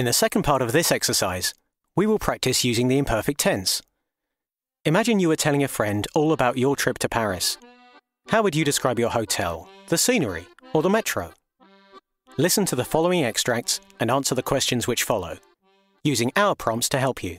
In the second part of this exercise, we will practice using the imperfect tense. Imagine you were telling a friend all about your trip to Paris. How would you describe your hotel, the scenery, or the metro? Listen to the following extracts and answer the questions which follow, using our prompts to help you.